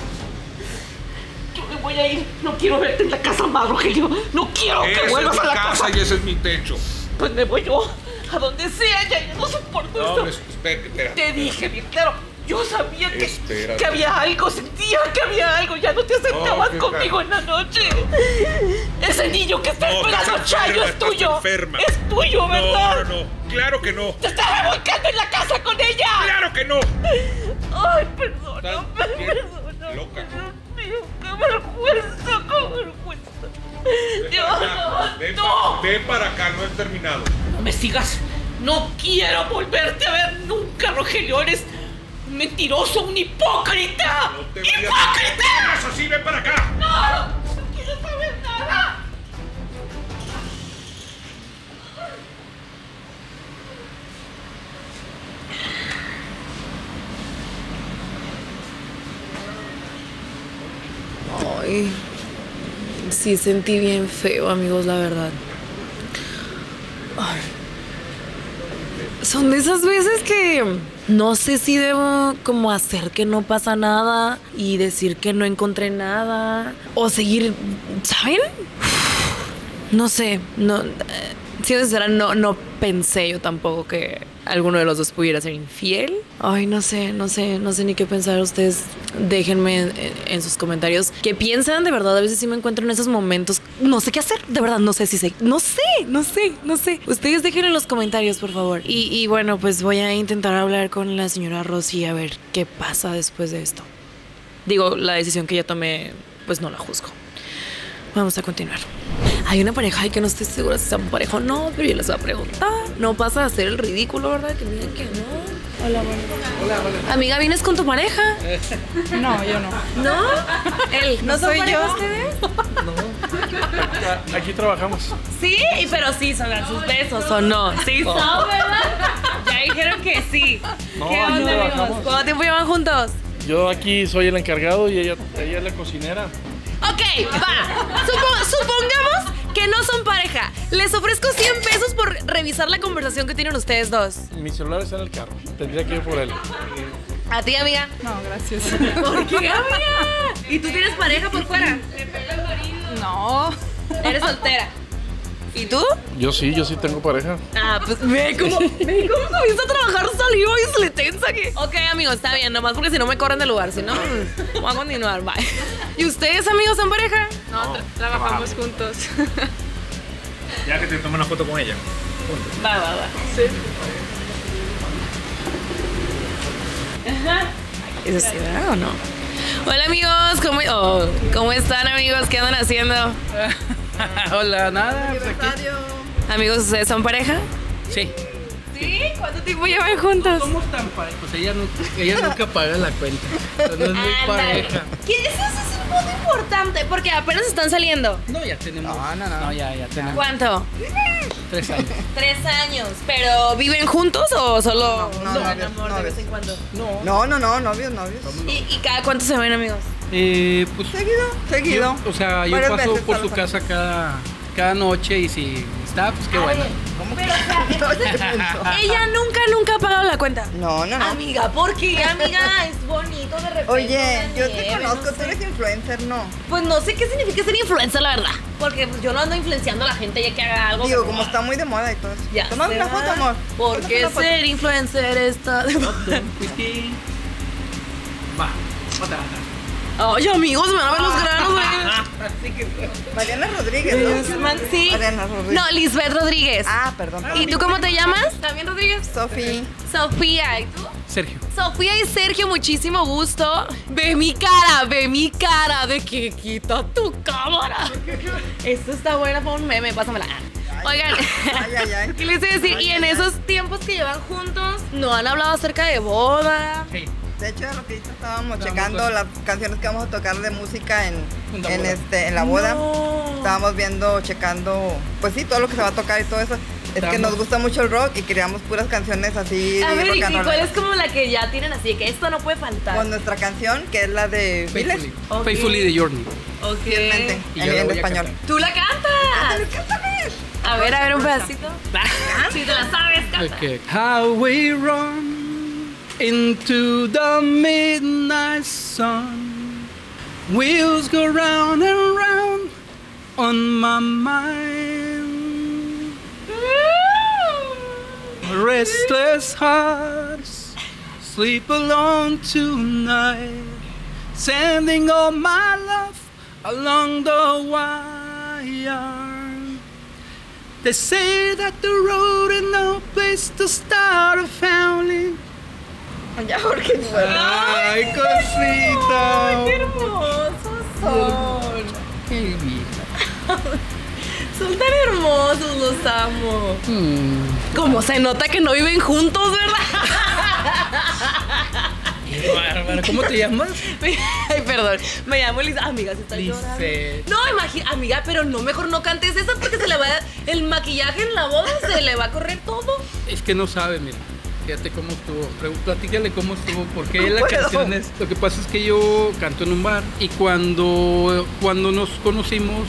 Yo me voy a ir. No quiero verte en la casa más, Rogelio. No quiero que Esa es vuelvas mi a la casa casa. y ese es mi techo. Pues me voy yo. A donde sea, ya, ya no soporto No, esto. espera, espera. Te dije bien claro. Yo sabía que, Espérate. que había algo, sentía que había algo. Ya no te acercabas qué conmigo en la noche. Ese niño que está No, esperando estás Chayo enferma, es tuyo. enferma. Es tuyo, No, ¿verdad? no, no. Claro que no. ¡Te estás revolcando en la casa con ella! Claro que no. ¡Ay, perdóname! Perdóname. loca. Dios mío, qué vergüenza, qué vergüenza. Ven Dios, ven, no, ven para acá, no he terminado. no me sigas. No quiero volverte a ver nunca, Rogelio. Eres un mentiroso, un hipócrita. No te voy a- ¡Hipócrita! Eso sí, ven para acá. ¡No! ¡No quiero saber nada! Ay, sí sentí bien feo, amigos, la verdad. Son de esas veces que no sé si debo como hacer que no pasa nada y decir que no encontré nada o seguir, ¿saben? No sé, no, eh, siendo sincera, no, no pensé yo tampoco que alguno de los dos pudiera ser infiel. Ay, no sé, no sé, no sé ni qué pensar. Ustedes déjenme en, sus comentarios qué piensan de verdad. A veces sí me encuentro en esos momentos. No sé qué hacer, de verdad, no sé si sé. No sé, no sé, no sé. Ustedes déjenlo en los comentarios, por favor. Y, y bueno, pues voy a intentar hablar con la señora Rosy a ver qué pasa después de esto. Digo, la decisión que ya tomé, pues no la juzgo. Vamos a continuar. Hay una pareja y que no estoy segura si son pareja o no, pero yo les voy a preguntar. No pasa a hacer el ridículo, ¿verdad? Que me digan que no. Hola, Hola, hola. Amiga, ¿vienes con tu pareja? No, yo no. ¿No? Él. ¿No, son soy pareja yo. ustedes? Aquí trabajamos. Sí, y pero sí son dar sus besos o no. Sí son, ¿verdad? Ya dijeron que sí. No, ¿Qué onda, amigos? ¿Cuánto tiempo llevan juntos? Yo aquí soy el encargado y ella, ella es la cocinera. Ok, va. Supo- supongamos que no son pareja. Les ofrezco 100 pesos por revisar la conversación que tienen ustedes dos. Mi celular está en el carro. Tendría que ir por él. ¿A ti, amiga? No, gracias. ¿Por qué, amiga? ¿Y tú tienes pareja por fuera? No. Eres soltera. ¿Y tú? Yo sí, yo sí tengo pareja. Ah, pues ve cómo, ve cómo comienza a trabajar saliva y se le tensa aquí. Ok, amigos, está bien, nomás porque si no me corren del lugar, si no, voy a continuar, bye. ¿Y ustedes, amigos, son pareja? No, tra- trabajamos juntos. Ya que te tomo una foto con ella. Va, va, va. ¿Es así, verdad o no? Hola, amigos, ¿cómo, oh, ¿cómo están, amigos? ¿Qué andan haciendo? Hola, nada. pues aquí. Amigos, ¿ustedes son pareja? Sí. ¿Sí? ¿Cuánto tiempo llevan juntos? somos tan parejos. Ella, no- ella nunca paga la cuenta. No es muy pareja. ¿Qué? Eso, eso es un punto importante porque apenas están saliendo. No, ya tenemos. No, no, no. ya, ya tenemos ¿Cuánto? tres años. Tres años. ¿Pero viven juntos o solo No, no, no, amor no, de no. vez en cuando? No, no, no, novios, novios. ¿Y, y cada cuánto se ven, amigos? Eh, pues Seguido, seguido. Yo, o sea, yo Varias paso por su casa cada, cada noche y si está, pues qué bueno. Pero, o sea, ella nunca, nunca ha pagado la cuenta. No, no, no. Amiga, ¿por qué, amiga? Es bonito de repente. Oye, yo te conozco, no tú sé. eres influencer, ¿no? Pues no sé qué significa ser influencer, la verdad. Porque pues, yo no ando influenciando a la gente ya que haga algo. Digo, como está muy de moda y todo eso. Ya sé, una foto, amor. ¿Por qué ser influencer está de moda? Va, otra. Ay, amigos, me van a ver los granos, güey. Mariana Rodríguez, ¿no? Sí. Mariana Rodríguez. No, Lisbeth Rodríguez. Ah, perdón. ¿Y tú cómo te llamas? También Rodríguez. Sofi. Sofía, ¿y tú? Sergio. Sofía y Sergio, muchísimo gusto. Ve mi cara, ve mi cara de que quita tu cámara. Esto está buena para un meme, pásamela. Oigan, Ay, ay, ay. ¿qué les iba a decir? Y en esos tiempos que llevan juntos, ¿no han hablado acerca de boda? Sí. De hecho, lo que estábamos Estábamos checando con- las canciones que vamos a tocar de música en, En la en, boda. este, en la boda. No. Estábamos viendo, checando, pues sí, todo lo que se va a tocar y todo eso. Es que Estábamos- nos gusta mucho el rock y queríamos puras canciones así. A ver, ¿y cuál es como la que ya tienen así? Que esto no puede faltar. Con nuestra canción, que es la de Village. Faithfully. Ok. Faithfully de Journey. Ok. Fielmente, Y en, en español. ¿Tú la cantas? A ver, a ver un pedacito. Si te la sabes, canta. Okay. How we run into the midnight sun. Wheels go round and round on my mind. Restless hearts sleep alone tonight. Sending all my love along the wire. They say that the road is no place to start a family. Ya, porque Ay, cosita. ¡Qué hermosos son! Qué vida. Son tan hermosos, los amo. Mm. Como se nota que no viven juntos, ¿verdad? Qué bárbaro. ¿Cómo te llamas? Ay, perdón. Me llamo Lisa. Amiga, se está llorando. Lisette. No, imagina, amiga, pero no, mejor no cantes eso porque se le va el maquillaje en la boda, se le va a correr todo. Es que no sabe, mira. Fíjate cómo estuvo. Platícale cómo estuvo. Porque No la puedo. canción es. Lo que pasa es que yo canto en un bar. Y cuando, cuando nos conocimos,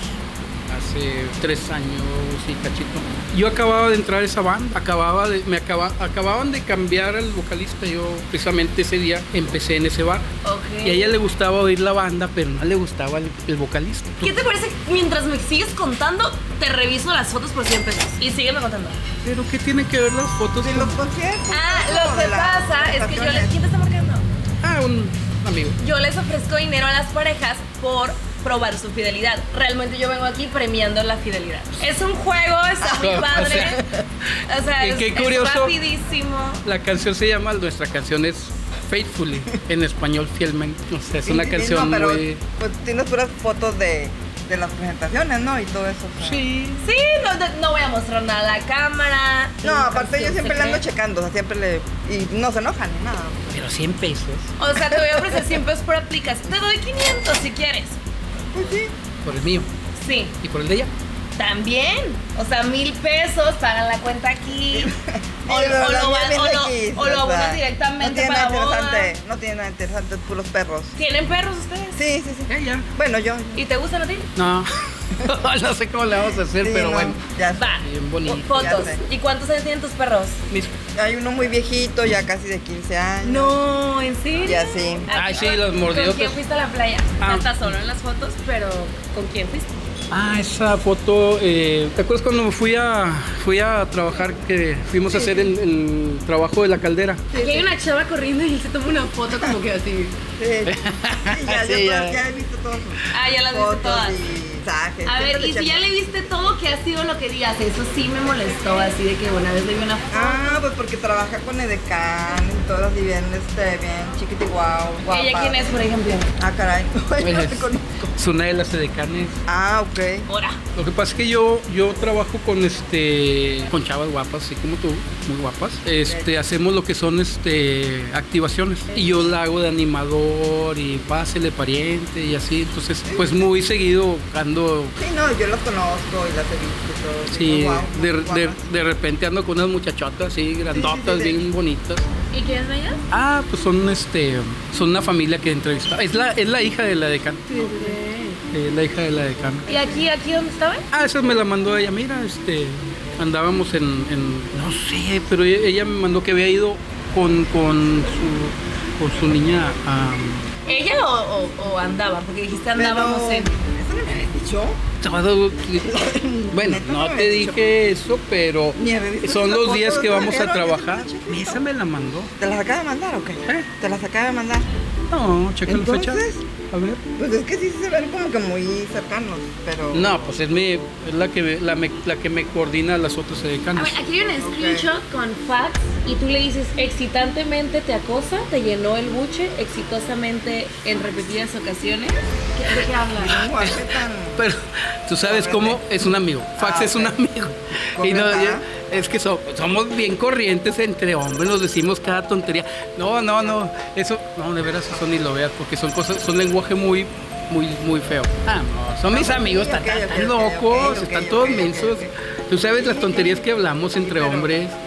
hace tres años y cachito, yo acababa de entrar a esa banda. Acababa de, me acaba, acababan de cambiar al vocalista. Yo, precisamente ese día, empecé en ese bar. Y a ella le gustaba oír la banda, pero no le gustaba el, el vocalista. ¿Qué te parece? Mientras me sigues contando, te reviso las fotos por 100 pesos. Y sígueme contando. Pero ¿qué tiene que ver las fotos de con- los conciertos. Ah, lo que pasa es que yo les. ¿Quién te está marcando? Ah, un amigo. Yo les ofrezco dinero a las parejas por probar su fidelidad. Realmente yo vengo aquí premiando la fidelidad. Es un juego, está muy O padre. sea, O sea, y es, qué es curioso. rapidísimo. La canción se llama, nuestra canción es Faithfully, en español fielmente. O sea, es una canción no, pero, muy... Pues tienes puras fotos de, de las presentaciones, ¿no? Y todo eso. o sea. Sí. Sí, no, voy a mostrar nada a la cámara. No, aparte yo siempre le ando checando, o sea, siempre le... Y no se enojan ni nada. Pero 100 pesos. O sea, te voy a ofrecer 100 pesos por aplicación. Te doy 500 si quieres. Pues sí. Por el mío. Sí, ¿Y por el de ella? también. O sea, mil pesos, pagan la cuenta aquí. O, lo, van- o lo- o lo directamente no tiene para nada boda. interesante, No tiene nada interesante, puros perros. ¿Tienen perros ustedes? Sí, sí, sí. Ya. Bueno, yo. ¿Y te gustan a ti? No. no sé cómo le vamos a hacer, Sí, pero no, bueno. Ya. Va. Bien bonito. Fotos. ¿Y cuántos años tienen tus perros? Mis- Hay uno muy viejito, ya casi de 15 años. No, ¿en serio? Ya sí. Ay, sí, los ¿Con mordidotes. quién fuiste a la playa? Ah. Estás solo en las fotos, pero ¿con quién fuiste? Ah, esa foto. eh, ¿Te acuerdas cuando fui a fui a trabajar que fuimos a hacer el, el trabajo de la caldera? Aquí hay una chava corriendo y se toma una foto como que así. Sí, Sí, ya, yo Sí, todas- ya. ya he visto todos sus Ah, ya las viste todas. y. A ver, y le si ya le viste todo, ¿qué ha sido lo que digas? Eso sí me molestó, así de que una vez le vi una foto. Ah, pues porque trabaja con Edecán y todo así bien, este, bien chiquiti guau, guapa. ¿Ella quién es, por ejemplo? Ah, caray. Ay, no Es, te conozco. Es una de las edecanes. Ah, ok. Ahora. Lo que pasa es que yo, yo trabajo con este con chavas guapas, así como tú, muy guapas. Este, hacemos lo que son este activaciones. Y yo la hago de animador y pásele pariente y así. Entonces, pues muy seguido ando. Sí, no, yo las conozco y las he visto y todo. Sí, Guau, de, guapas. de, de repente ando con unas muchachotas así, grandotas, sí, sí. bien bonitas. ¿Y quién es ella? Ah, pues son este, son una familia que entrevista. Es la, es la hija de la decana. Eh, la hija de la decana. ¿Y aquí, aquí dónde estaba? Ah, esa me la mandó ella. Mira, este, andábamos en, en- no sé, pero ella, ella me mandó que había ido con, con su, con su niña a ¿Ella o, o, o andaba? Porque dijiste andábamos Pero, en... ¿Eso no me habías dicho? Bueno, no te dije eso, pero son los días que vamos a trabajar. Esa me la mandó. ¿Te las acaba de mandar o qué? ¿Eh? ¿Te las acaba de mandar? No, checa la fecha. A ver. Pues es que sí se ven como que muy cercanos, pero... No, pues es, mi, es la, que, me- la, me- la que me coordina las otras A decanas. ver, aquí hay un screenshot con fax y tú le dices excitantemente te acosa, te llenó el buche exitosamente en repetidas ocasiones. ¿Qué- ¿De qué hablan? No, ¿qué tan- Pero tú sabes cómo es un amigo. Fax Ah, es un amigo. ¿Cómo Y no, es que so- somos bien corrientes entre hombres, nos decimos cada tontería. No, no, no, eso, no, de veras eso ni lo veas, porque son cosas, son lenguaje muy, muy, muy feo. Ah, no, son mis amigos, están, tan- tan locos, están todos mensos. Tú sabes las tonterías que hablamos entre hombres.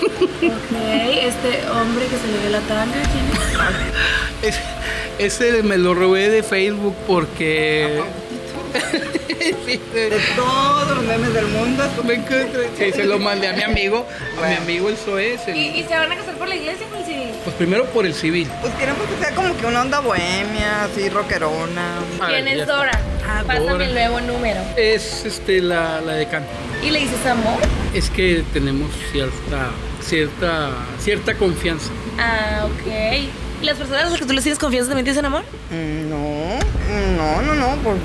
Ok, este hombre que se le ve la tanga, ¿quién es? Es- ese me lo robé de Facebook porque... Sí, De todos los memes del mundo. me encontré- sí, se lo mandé a mi amigo, a mi amigo el lo- ¿Y, y se van a casar por la iglesia o por el civil? Pues primero por el civil. Pues queremos que sea como que una onda bohemia, así rockerona. A ¿Quién es. Dora? Ah, Pásame Dora. el nuevo número. Es este la, la decana. ¿Y le dices amor? Es que tenemos cierta, cierta, cierta confianza. Ah, ok. ¿Y las personas a las que tú les tienes confianza también te dicen amor? Mm, No, no, no, no, pues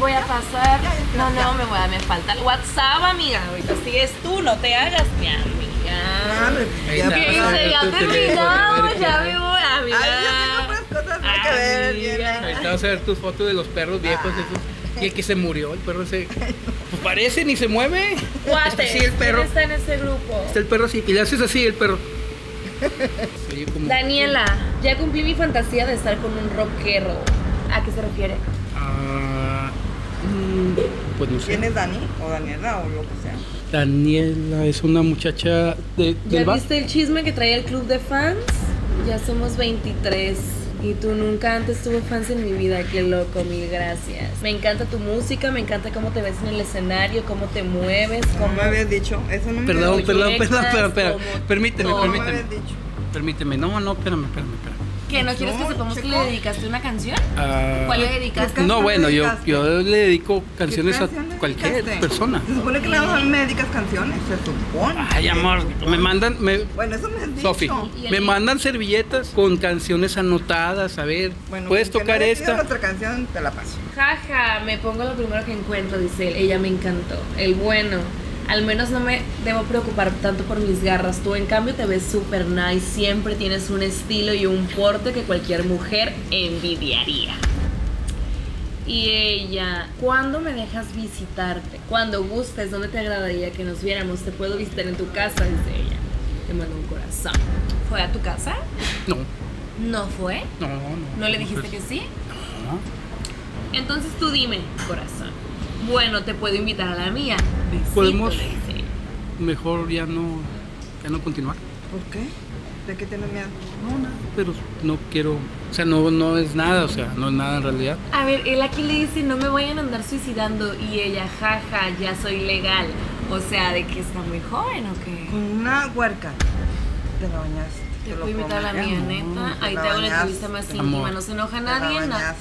Voy a pasar. No, no, me, voy a, me falta el WhatsApp, amiga. Ahorita sigues tú, no te hagas, mi amiga. Ya está. Ya terminamos, ya me voy, amiga. Ay, yo tengo cosas que ver, bien. Ahorita vas a ver tus fotos de los perros viejos esos. Y el que se murió, el perro ese. Pues parece, ni se mueve. Está Cuates, así el perro. ¿quién está en ese grupo? Está el perro así. Y le haces así el perro. Se oye como- Daniela, ya cumplí mi fantasía de estar con un rockero. ¿A qué se refiere? Mm, pues no ¿Quién sé. es Dani? O Daniela o lo que sea. Daniela es una muchacha de, ¿Ya del bar. viste el chisme que trae el club de fans? Ya somos 23. Y tú nunca antes tuve fans en mi vida, qué loco, mil gracias. Me encanta tu música, me encanta cómo te ves en el escenario, cómo te mueves, ¿Cómo me habías dicho? Eso no me Perdón, perdón, perdón, espera. como Permíteme, todo. ¿Cómo me permíteme. habías dicho? Permíteme. No, no, espérame, espérame, espérame. ¿Qué? ¿No quieres que sepamos que le dedicaste una canción? Ah, ¿Cuál le dedicaste? no, bueno, yo, yo le dedico ¿Qué canciones a cualquier dedicaste? persona. Se supone que nada más a mí me dedicas canciones, se supone. Ay, amor, me mandan, me, Bueno, eso me has dicho. Sofi, ¿Y el- me mandan servilletas con canciones anotadas. A ver, Bueno, puedes tocar no esta. otra canción, te la paso. Jaja, me pongo lo primero que encuentro, dice él. Ella me encantó. El bueno. Al menos no me debo preocupar tanto por mis garras. Tú, en cambio, te ves súper nice. Siempre tienes un estilo y un porte que cualquier mujer envidiaría. Y ella, ¿cuándo me dejas visitarte? Cuando gustes, ¿dónde te agradaría que nos viéramos? Te puedo visitar en tu casa, dice ella. Te mando un corazón. ¿Fue a tu casa? No, No fue. no, no. ¿No le dijiste que sí? no. Entonces tú dime, corazón. Bueno, te puedo invitar a la mía. Besito, Podemos- le dice. Mejor ya no, ya no continuar. ¿Por qué? ¿De qué tienes miedo? No, nada, pero no quiero, o sea, no, no es nada, o sea, no es nada en realidad. A ver, él aquí le dice, no me vayan a andar suicidando. Y ella, jaja, ya soy legal. O sea, de que está muy joven o qué. Con una huerca. Te la bañaste. Te lo puedo invitar a la mía, neta. te Ahí te hago la entrevista más íntima. No se enoja Te la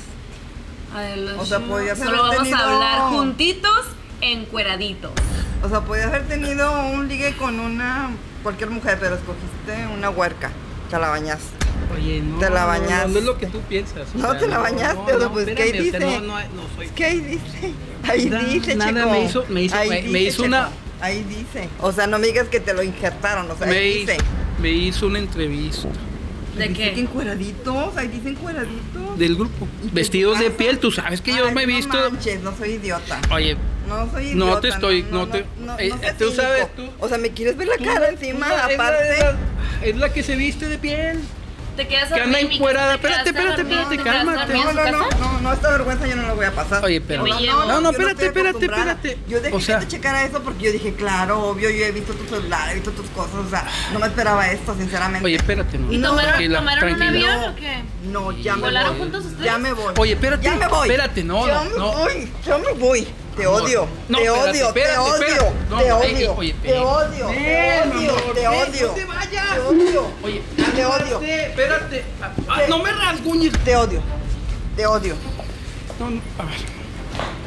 los O sea, podías Solo haber vamos tenido- a hablar juntitos, encueraditos. O sea, podías haber tenido un ligue con una cualquier mujer, pero escogiste una huerca. Te la bañaste. Oye, no. Te la no, bañaste. No, no es lo que tú piensas. o No sea, te la bañaste, o sea, pues, ¿qué espérame, o sea, dice? no, no, no soy. ¿Qué ahí dice? Ahí Nada, dice, nada, chico. me hizo- me hizo- Ahí me- me dice, hizo una-. Ahí dice. O sea, no me digas que te lo injertaron, o sea, me, ahí hizo, dice. me hizo una entrevista ¿De Dice que qué? encueraditos, ahí dicen encueraditos. del grupo. ¿Y qué Vestidos de piel, tú sabes que yo Ay, me he visto. No manches, no soy idiota. Oye, No soy idiota. No te estoy- no te- eh, seas tú sabes, cínico. tú- O sea, me quieres ver la tú- cara encima, no- es la- aparte. Es la, es la que se viste de piel. ¿Te quedas a Que anda encuerada. Espérate, espérate, espérate, ¿Te quedaste a cálmate. No, no, no, no, no, esta vergüenza yo no la voy a pasar. Oye, pero. no, no, yo espérate, espérate, espérate. Yo dejé O sea- que te checara eso porque yo dije, claro, obvio, yo he visto tu celular, he visto tus cosas, o sea, no me esperaba esto, sinceramente. Oye, espérate, no. ¿Y tomaron, un avión o qué? No, ya me ¿Volaron voy. juntos ustedes? Ya me voy. Oye, espérate, Ya me voy. espérate, no, ya no, me no. voy, ya me voy. Te odio, No, te espérate, odio, espérate, te odio, espérate. No, te no, ey, odio, oye, te ven. odio, te Ven, odio, amor, te ven, odio. no te vayas. Te odio, Oye, te odio, espérate, espérate. Ah, ah, no me rasguñes. te odio, te odio. No, no, a ver.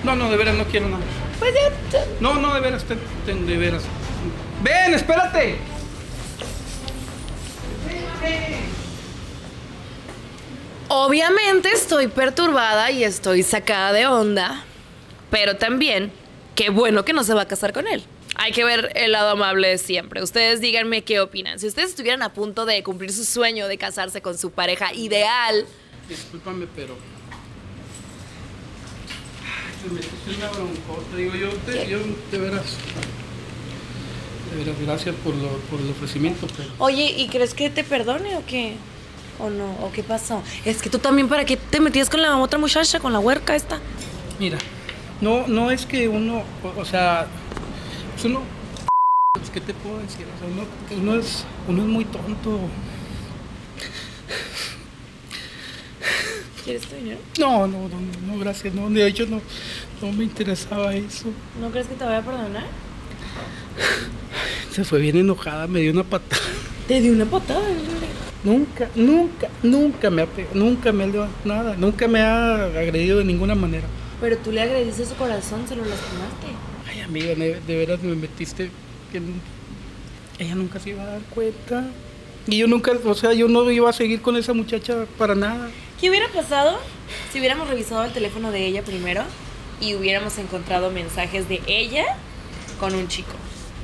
No, no, de veras no quiero nada. Pues ya, No, no, de veras, ten- ten- de veras. Ven, espérate. Obviamente estoy perturbada y estoy sacada de onda, pero también qué bueno que no se va a casar con él. Hay que ver el lado amable de siempre. Ustedes díganme qué opinan. Si ustedes estuvieran a punto de cumplir su sueño de casarse con su pareja ideal, Discúlpame, pero. Ay, te metiste una broncota. Digo, yo te, yo de veras. De veras, gracias por, lo- por el ofrecimiento, pero Oye, ¿y crees que te perdone o qué? ¿O no? ¿O qué pasó? Es que tú también, ¿para qué te metías con la otra muchacha, con la huerca esta? mira, no, no es que uno, o, sea, pues uno, ¿qué te puedo decir? O sea, uno, uno es, uno es muy tonto. ¿Quieres tu dinero? No, no, no, no, gracias, no, de hecho no, no me interesaba eso. ¿No crees que te voy a perdonar? Se fue bien enojada, me dio una patada. Te di una patada. Nunca, nunca, nunca me ha pegado, nunca me ha nada, nunca me ha agredido de ninguna manera. Pero tú le agrediste su corazón, se lo lastimaste. Ay, amiga, de, veras me metiste que n- ella nunca se iba a dar cuenta. Y yo nunca, o sea, yo no iba a seguir con esa muchacha para nada. ¿Qué hubiera pasado si hubiéramos revisado el teléfono de ella primero y hubiéramos encontrado mensajes de ella con un chico?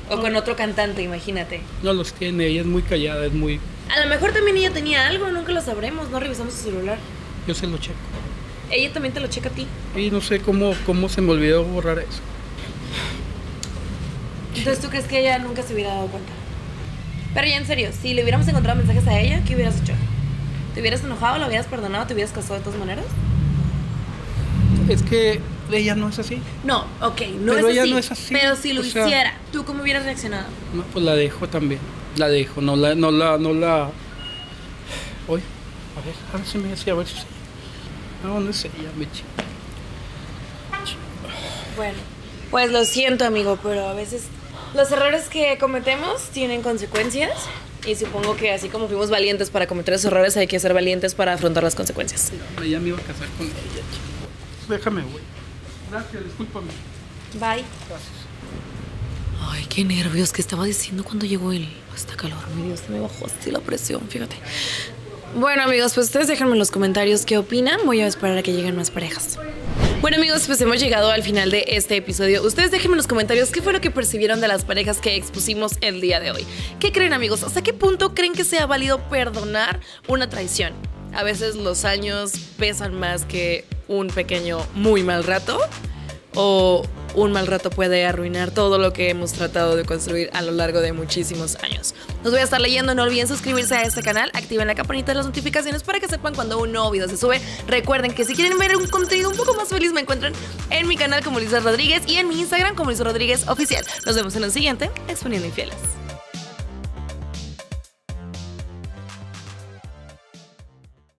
O con otro cantante, imagínate. No los tiene, ella es muy callada, es muy... A lo mejor también ella tenía algo, nunca lo sabremos, no revisamos su celular. Yo se lo checo. Ella también te lo checa a ti. Y no sé cómo, cómo se me olvidó borrar eso. Entonces, ¿tú crees que ella nunca se hubiera dado cuenta? Pero ya en serio, si le hubiéramos encontrado mensajes a ella, ¿qué hubieras hecho? ¿Te hubieras enojado, la hubieras perdonado, te hubieras casado de todas maneras? Es que ella no es así. No, ok, no, Pero es, ella así, no es así, Pero si lo o sea- hiciera, ¿tú cómo hubieras reaccionado? No, pues la dejo también. La dejo, no la, no la, no la... Oye, a ver, a ver si me decía, a ver si... No, no es ella, Michi. Bueno, pues lo siento, amigo, pero a veces los errores que cometemos tienen consecuencias. Y supongo que así como fuimos valientes para cometer esos errores, hay que ser valientes para afrontar las consecuencias. Ya me iba a casar con ella, chico. Déjame, güey. Gracias, discúlpame. Bye. Gracias. Ay, qué nervios que estaba diciendo cuando llegó él. Hasta calor, mi Dios, se me bajó así la presión, fíjate. Bueno, amigos, pues ustedes déjenme en los comentarios qué opinan. Voy a esperar a que lleguen más parejas. Bueno, amigos, pues hemos llegado al final de este episodio. Ustedes déjenme en los comentarios qué fue lo que percibieron de las parejas que expusimos el día de hoy. ¿Qué creen, amigos? ¿Hasta qué punto creen que sea válido perdonar una traición? A veces los años pesan más que un pequeño muy mal rato. O un mal rato puede arruinar todo lo que hemos tratado de construir a lo largo de muchísimos años. Los voy a estar leyendo, no olviden suscribirse a este canal, activen la campanita de las notificaciones para que sepan cuando un nuevo video se sube. Recuerden que si quieren ver un contenido un poco más feliz me encuentran en mi canal como Lisa Rodríguez y en mi Instagram como Lisa Rodríguez Oficial. Nos vemos en el siguiente Exponiendo Infieles.